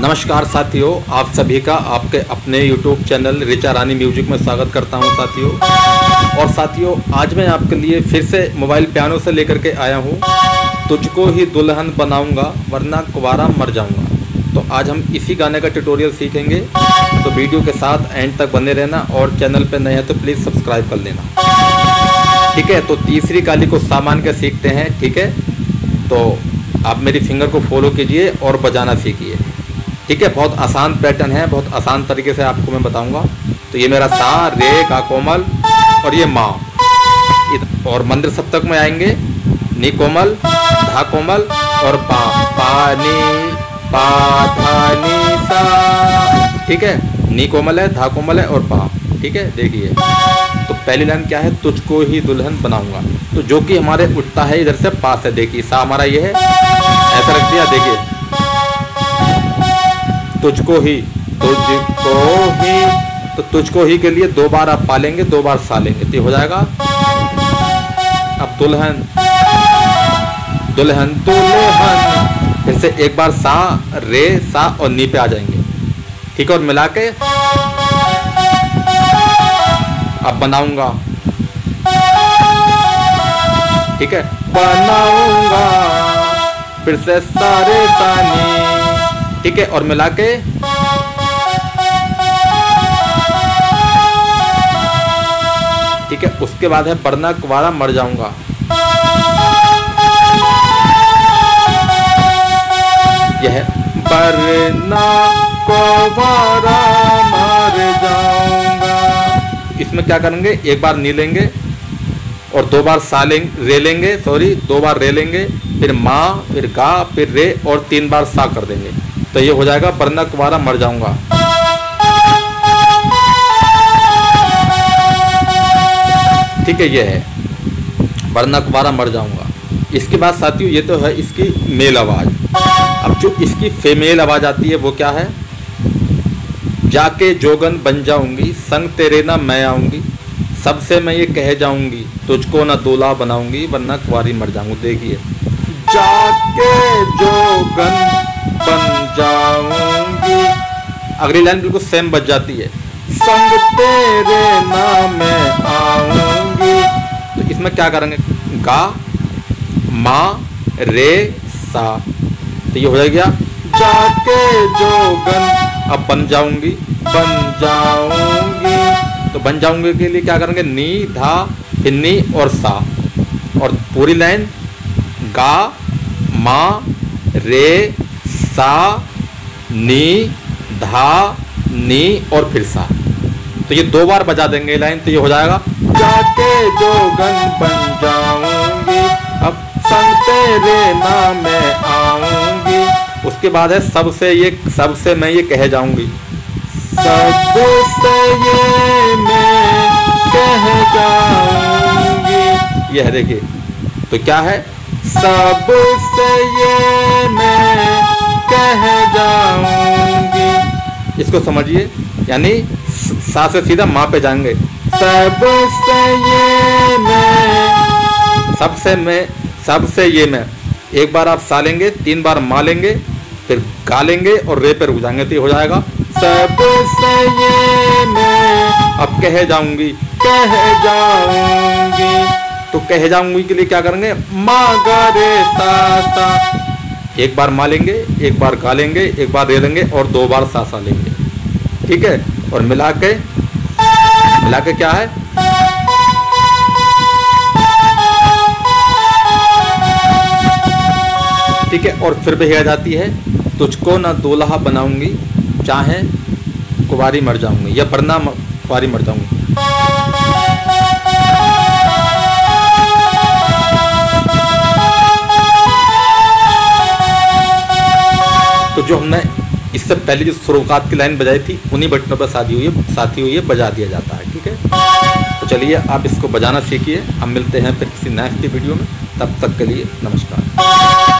नमस्कार साथियों, आप सभी का आपके अपने YouTube channel Richa Rani music में स्वागत करता हूँ साथियों। और साथियों, आज मैं आपके लिए फिर से मोबाइल पियानो से लेकर के आया हूँ। तुझको ही दुल्हन बनाऊँगा, वरना कुवारा मर जाऊँगा। तो आज हम इसी गाने का ट्यूटोरियल सीखेंगे। तो वीडियो के साथ एंड तक बने रहना और चैनल पर नए हैं तो प्लीज़ सब्सक्राइब कर लेना। ठीक है तो तीसरी काली को सामान के सीखते हैं, ठीक है? तो आप मेरी फिंगर को फॉलो कीजिए और बजाना सीखिए। ठीक है, बहुत आसान पैटर्न है, बहुत आसान तरीके से आपको मैं बताऊँगा। तो ये मेरा सा, रे का कोमल और ये माँ। और मंदिर सप्तक में आएँगे। नी कोमल, धा कोमल और पा। पा, नी, पा, धा, नी, सा। ठीक है, नी कोमल है, धा कोमल है और पा। ठीक है, देखिए। तो पहली लाइन क्या है? तुझको ही दुल्हन बनाऊँगा। तो जो कि हमारे उठता है इधर से, पास है। देखिए, सा हमारा ये है। ऐसा रख दिया, देखिए। तुझको ही तुझको ही तो तुझको ही के लिए दो बार आप पालेंगे, दो बार सालेंगे। तो हो जाएगा। अब दुल्हन। दुल्हन दुल्हन। फिर से एक बार सा, रे, सा और नी पे आ जाएँगे। ठीक है, और मिला के अब बनाऊँगा। ठीक है? बनाऊँगा। फिर से सारे सानी ठीक है, और मिला के ठीक है, उसके बाद है, पढ़ना कुवारा, मर जाऊँगा। यह बरना कुवारा, मर जाऊँगा। इसमें क्या करेंगे, एक बार नी लेंगे, और दो बार सा लेंगे रे लेंगे सॉरी दो बार रे लेंगे, फिर माँ, फिर गा, फिर रे, और तीन बार सा कर देंगे। तो ये हो जाएगा वरना कुमारा मर जाऊँगा। ठीक है, ये है। वरना कुमारा मर जाऊँगा। इसके बाद साथियों, ये तो है इसकी मेल आवाज़। अब जो इसकी फीमेल आवाज़ आती है, वो क्या है? जाके जोगन बन जाऊँगी संग तेरे ना मैं आऊँगी, सबसे मैं ये कह जाऊँगी, तुझको ना दूल्हा बनाऊँगी, वरना कुआरी मर जाऊँगी। देखिए। जाके जोगन अगली लाइन बिल्कुल सेम बच जाती है। संग तेरे नाम में आऊँगी। तो इसमें क्या करेंगे? गा मा रे सा। तो ये हो जाएगा। जाके जोगन अब बन जाऊँगी। बन जाऊँगी। तो बन जाऊँगी के लिए क्या करेंगे? नी धा नी और सा। और पूरी लाइन गा मा रे सा नी धा, नी और फिर सा तो ये दो बार बजा देंगे लाइन तो ये हो जाएगा, जाके जो गन बन जाऊँगी, अब संग तेरे नाम में आऊँगी। उसके बाद है, सबसे ये, सबसे मैं ये कह जाऊँगी। सबसे ये मैं कह जाऊँगी। ये है देखिए तो क्या है? सबसे ये मैं कह जाऊँगी। इसको समझिए यानी सा से सीधा माँ पे जाएँगे। सबसे ये मैं। सबसे मैं सबसे ये मैं। एक बार आप सा लेंगे तीन बार माँ लेंगे फिर गा लेंगे और रे पे रुक जाएँगे तो हो जाएगा। सबसे ये मैं। अब कह जाऊँगी। कह जाऊँगी। तो कह जाऊँगी के लिए क्या करेंगे? माँ गा रे सा सा एक बार माँ लेंगे एक बार गा लेंगे एक बार दे लेंगे और दो बार सा सा लेंगे। ठीक है? और मिला के मिला के क्या है? ठीक है? और फिर भी आ जाती है, तुझको ना दूल्हा बनाऊँगी, चाहे कुवारी मर जाऊँगी, या वरना कुवारी मर जाऊँगी। जो हमने इससे पहले जो शुरुआत की लाइन बजाई थी, उन्हीं बटनों पर शादी हुई है साथी हुई है, बजा दिया जाता है, ठीक है? तो चलिए, आप इसको बजाना सीखिए। हम मिलते हैं फिर किसी नेक्स्ट वीडियो में। तब तक के लिए नमस्कार।